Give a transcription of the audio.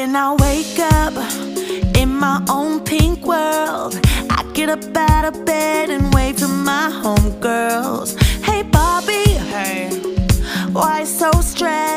When I wake up in my own pink world, I get up out of bed and wave to my homegirls. Hey, Bobby. Hey. Why so stressed?